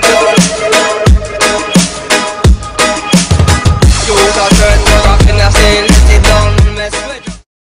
to